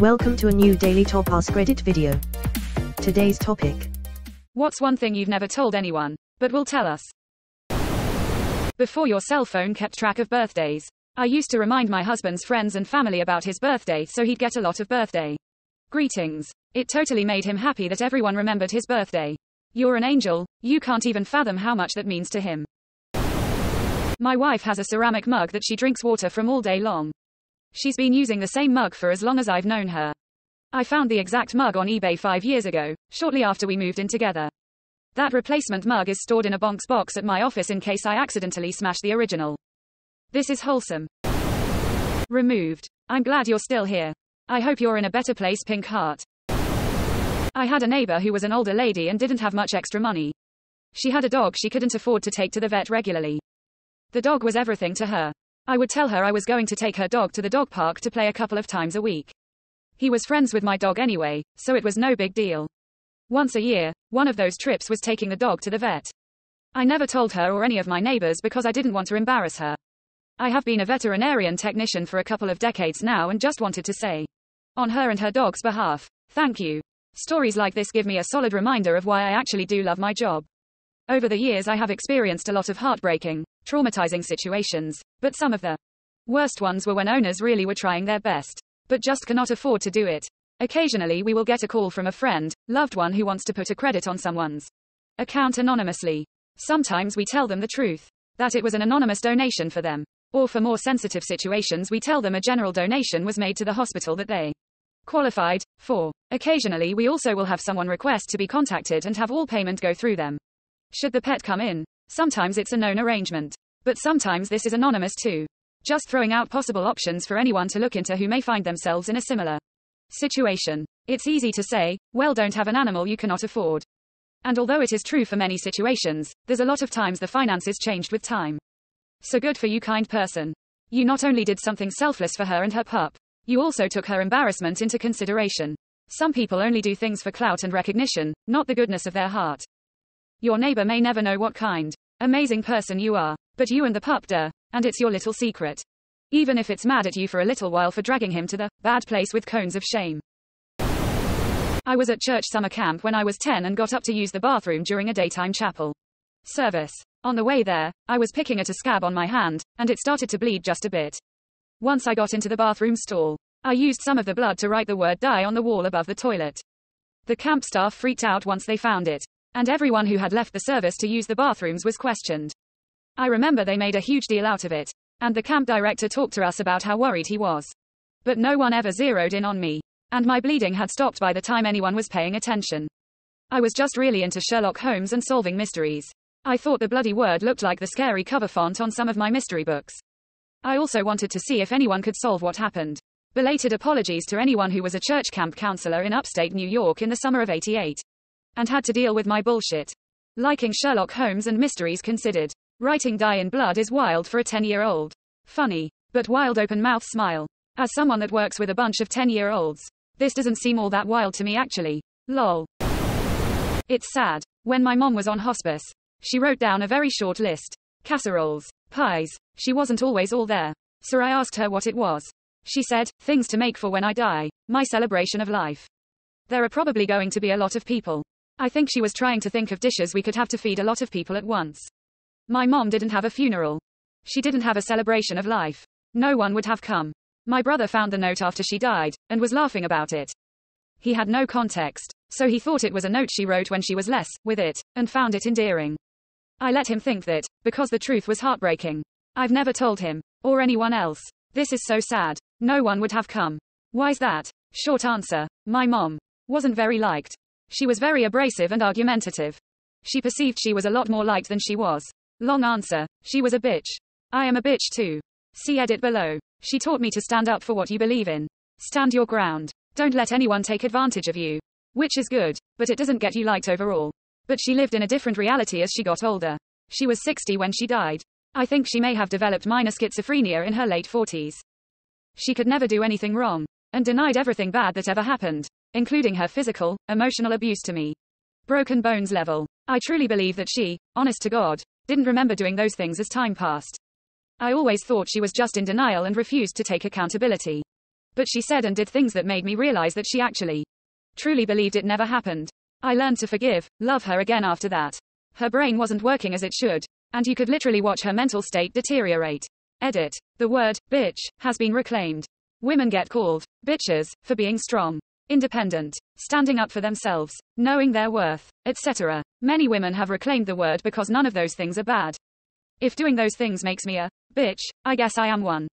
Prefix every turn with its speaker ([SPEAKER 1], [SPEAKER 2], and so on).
[SPEAKER 1] Welcome to a new Daily Top Ask video. Today's topic.
[SPEAKER 2] What's one thing you've never told anyone, but will tell us? Before your cell phone kept track of birthdays, I used to remind my husband's friends and family about his birthday so he'd get a lot of birthday greetings. It totally made him happy that everyone remembered his birthday. You're an angel, you can't even fathom how much that means to him. My wife has a ceramic mug that she drinks water from all day long. She's been using the same mug for as long as I've known her. I found the exact mug on eBay five years ago, shortly after we moved in together. That replacement mug is stored in a bonks box at my office in case I accidentally smash the original. This is wholesome. Removed. I'm glad you're still here. I hope you're in a better place, Pink Heart. I had a neighbor who was an older lady and didn't have much extra money. She had a dog she couldn't afford to take to the vet regularly. The dog was everything to her. I would tell her I was going to take her dog to the dog park to play a couple of times a week. He was friends with my dog anyway, so it was no big deal. Once a year, one of those trips was taking the dog to the vet. I never told her or any of my neighbors because I didn't want to embarrass her. I have been a veterinarian technician for a couple of decades now and just wanted to say, on her and her dog's behalf, thank you. Stories like this give me a solid reminder of why I actually do love my job. Over the years, I have experienced a lot of heartbreaking, traumatizing situations, but some of the worst ones were when owners really were trying their best, but just cannot afford to do it. Occasionally, we will get a call from a friend, loved one who wants to put a credit on someone's account anonymously. Sometimes we tell them the truth that it was an anonymous donation for them. Or for more sensitive situations, we tell them a general donation was made to the hospital that they qualified for. Occasionally, we also will have someone request to be contacted and have all payment go through them. Should the pet come in, sometimes it's a known arrangement. But sometimes this is anonymous too. Just throwing out possible options for anyone to look into who may find themselves in a similar situation. It's easy to say, well, don't have an animal you cannot afford. And although it is true for many situations, there's a lot of times the finances changed with time. So good for you, kind person. You not only did something selfless for her and her pup, you also took her embarrassment into consideration. Some people only do things for clout and recognition, not the goodness of their heart. Your neighbor may never know what kind amazing person you are, but you and the pup do, and it's your little secret. Even if it's mad at you for a little while for dragging him to the bad place with cones of shame. I was at church summer camp when I was 10 and got up to use the bathroom during a daytime chapel service. On the way there, I was picking at a scab on my hand, and it started to bleed just a bit. Once I got into the bathroom stall, I used some of the blood to write the word die on the wall above the toilet. The camp staff freaked out once they found it and everyone who had left the service to use the bathrooms was questioned. I remember they made a huge deal out of it, and the camp director talked to us about how worried he was. But no one ever zeroed in on me, and my bleeding had stopped by the time anyone was paying attention. I was just really into Sherlock Holmes and solving mysteries. I thought the bloody word looked like the scary cover font on some of my mystery books. I also wanted to see if anyone could solve what happened. Belated apologies to anyone who was a church camp counselor in upstate New York in the summer of 88 and had to deal with my bullshit. Liking Sherlock Holmes and mysteries considered. Writing Die in Blood is wild for a 10 year old. Funny, but wild open mouth smile. As someone that works with a bunch of 10 year olds, this doesn't seem all that wild to me actually. Lol. It's sad. When my mom was on hospice, she wrote down a very short list casseroles, pies. She wasn't always all there. So I asked her what it was. She said, things to make for when I die, my celebration of life. There are probably going to be a lot of people. I think she was trying to think of dishes we could have to feed a lot of people at once. My mom didn't have a funeral. She didn't have a celebration of life. No one would have come. My brother found the note after she died, and was laughing about it. He had no context, so he thought it was a note she wrote when she was less with it, and found it endearing. I let him think that, because the truth was heartbreaking. I've never told him, or anyone else. This is so sad. No one would have come. Why's that? Short answer. My mom wasn't very liked. She was very abrasive and argumentative. She perceived she was a lot more liked than she was. Long answer. She was a bitch. I am a bitch too. See edit below. She taught me to stand up for what you believe in. Stand your ground. Don't let anyone take advantage of you. Which is good, but it doesn't get you liked overall. But she lived in a different reality as she got older. She was 60 when she died. I think she may have developed minor schizophrenia in her late 40s. She could never do anything wrong, and denied everything bad that ever happened including her physical, emotional abuse to me. Broken bones level. I truly believe that she, honest to God, didn't remember doing those things as time passed. I always thought she was just in denial and refused to take accountability. But she said and did things that made me realize that she actually truly believed it never happened. I learned to forgive, love her again after that. Her brain wasn't working as it should. And you could literally watch her mental state deteriorate. Edit. The word, bitch, has been reclaimed. Women get called bitches for being strong, independent, standing up for themselves, knowing their worth, etc. Many women have reclaimed the word because none of those things are bad. If doing those things makes me a bitch, I guess I am one.